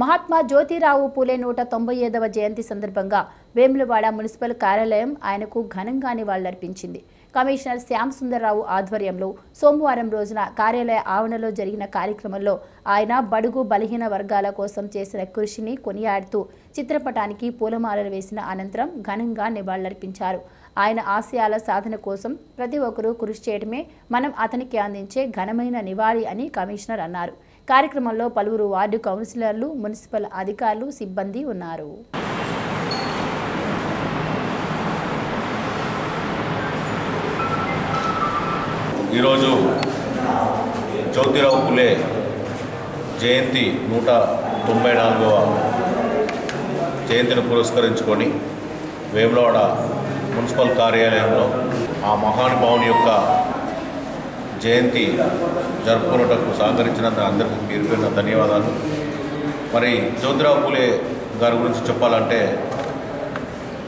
మహాత్మా జ్యోతిరావు పూలే నూట తొంభై ఐదవ జయంతి సందర్భంగా వేములవాడ మున్సిపల్ కార్యాలయం ఆయనకు ఘనంగా నివాళులర్పించింది. కమిషనర్ శ్యామ్ సుందర్రావు ఆధ్వర్యంలో సోమవారం రోజున కార్యాలయ ఆవరణలో జరిగిన కార్యక్రమంలో ఆయన బడుగు బలహీన వర్గాల కోసం చేసిన కృషిని కొనియాడుతూ చిత్రపటానికి పూలమాలలు వేసిన అనంతరం ఘనంగా నివాళులర్పించారు. ఆయన ఆశయాల సాధన కోసం ప్రతి ఒక్కరూ కృషి చేయడమే మనం అతనికి అందించే ఘనమైన నివాళి అని కమిషనర్ అన్నారు. కార్యక్రమంలో పలువురు వార్డు కౌన్సిలర్లు మున్సిపల్ అధికారులు సిబ్బంది ఉన్నారు. ఈరోజు జ్యోతిరావు పులే జయంతి నూట తొంభై నాలుగవ జయంతిని పురస్కరించుకొని వేములవాడ మున్సిపల్ కార్యాలయంలో ఆ మహానుభావుని యొక్క జయంతి జరుపుకున్నటకు సహకరించినందుకు అందరికీ పేరు పేరున ధన్యవాదాలు. మరి జ్యోతిరావు పూలే గారి గురించి చెప్పాలంటే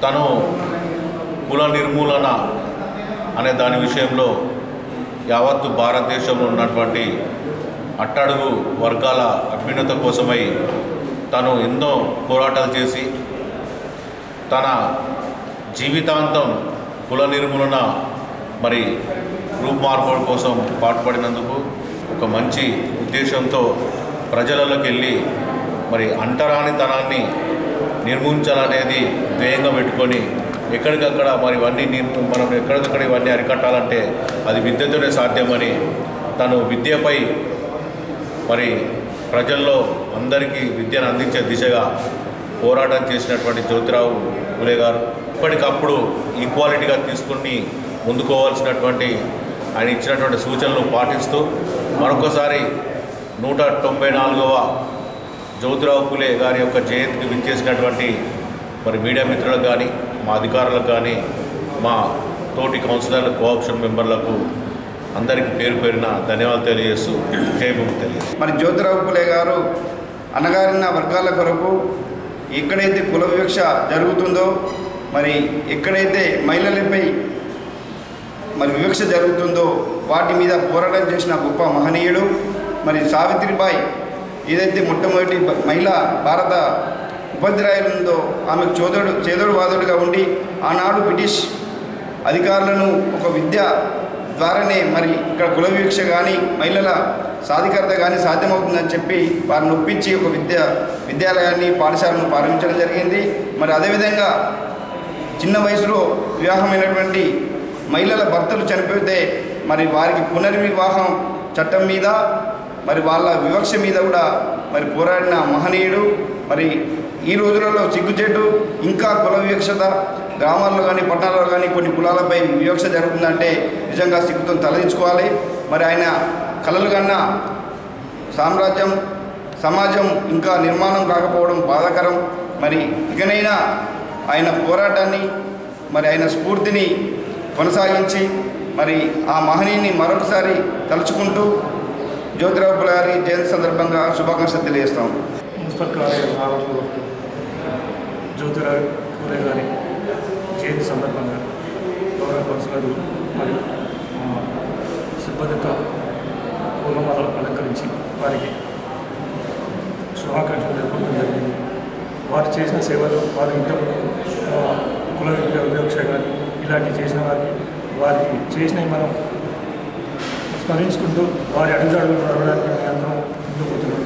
తను కుల నిర్మూలన అనే దాని విషయంలో యావత్తు భారతదేశంలో ఉన్నటువంటి అట్టడుగు వర్గాల అభ్యున్నత కోసమై తను ఎన్నో పోరాటాలు చేసి తన జీవితాంతం కుల నిర్మూలన మరి రూపుమార్పుల కోసం పాటుపడినందుకు ఒక మంచి ఉద్దేశంతో ప్రజలలోకి వెళ్ళి మరి అంటరానితనాన్ని నిర్మించాలనేది ధ్యేయంగా పెట్టుకొని ఎక్కడికక్కడ మరి ఇవన్నీ మనం ఎక్కడికక్కడ ఇవన్నీ అరికట్టాలంటే అది విద్యతోనే సాధ్యమని తను విద్యపై మరి ప్రజల్లో అందరికీ విద్యను అందించే దిశగా పోరాటం చేసినటువంటి జ్యోతిరావు పులే గారు. ఇప్పటికప్పుడు ఈక్వాలిటీగా తీసుకుని ముందుకోవాల్సినటువంటి ఆయన ఇచ్చినటువంటి సూచనలు పాటిస్తూ మరొకసారి నూట తొంభై నాలుగవ జ్యోతిరావు పులే గారి యొక్క జయంతికి విచ్చేసినటువంటి మరి మీడియా మిత్రులకు కానీ మా అధికారులకు కానీ మా తోటి కౌన్సిలర్లకు కోఆప్షన్ మెంబర్లకు అందరికీ పేరు పేరున ధన్యవాదాలు తెలియజేస్తూ జయభూమి తెలియజేస్తూ. మరి జ్యోతిరావు పులే గారు అణగారిన వర్గాల కొరకు ఎక్కడైతే కుల వివక్ష జరుగుతుందో మరి ఎక్కడైతే మహిళలపై మరి వివక్ష జరుగుతుందో వాటి మీద పోరాటం చేసిన గొప్ప మహనీయుడు మరి సావిత్రిబాయి ఏదైతే మొట్టమొదటి మహిళా మహిళ భారత ఉపాధ్యాయులు ఉందో ఆమెకు చోదడు చేదోడు వాదోడుగా ఉండి ఆనాడు బ్రిటిష్ అధికారులను ఒక విద్య ద్వారానే మరి ఇక్కడ కుల వివక్ష కానీ మహిళల సాధికారత కానీ సాధ్యమవుతుందని చెప్పి వారిని ఒప్పించి ఒక విద్య విద్యాలయాన్ని పాఠశాలను ప్రారంభించడం జరిగింది. మరి అదేవిధంగా చిన్న వయసులో వివాహమైనటువంటి మహిళల భర్తలు చనిపోతే మరి వారికి పునర్వివాహం చట్టం మీద మరి వాళ్ళ వివక్ష మీద కూడా మరి పోరాడిన మహనీయుడు మరి ఈ రోజులలో సిగ్గుచేటు ఇంకా కుల వివక్షత గ్రామాల్లో కానీ పట్టణాల్లో కానీ కొన్ని కులాలపై వివక్ష జరుగుతుందంటే నిజంగా సిగ్గుతో తలదించుకోవాలి. మరి ఆయన కళలు కన్నా సామ్రాజ్యం సమాజం ఇంకా నిర్మాణం కాకపోవడం బాధాకరం. మరి ఇకనైనా ఆయన పోరాటాన్ని మరి ఆయన స్ఫూర్తిని కొనసాగించి మరి ఆ మహనీయుని మరొకసారి తలుచుకుంటూ జ్యోతిరావు పులగారి జయంతి సందర్భంగా శుభాకాంక్షలు తెలియజేస్తాం. మున్సిపల్ కార్యాలయం ఆవరణలో జ్యోతిరావు పులే గారి జయంతి సందర్భంగా గౌరవ కౌన్సిలర్లు మరియు సిబ్బందితో పూలమాల అలంకరించి వారికి శుభాకాంక్షలు తెలుపడం జరిగింది. వారు చేసిన సేవలు వారు ఇంతకుముందు ఆ, కుల వివక్ష కానీ ఇలాంటివి చేసిన వారికి వారికి చేసినవి మనం స్మరించుకుంటూ వారి అడుగుజాడులు నడవడానికి అందరం ముందుకు పోతున్నాం.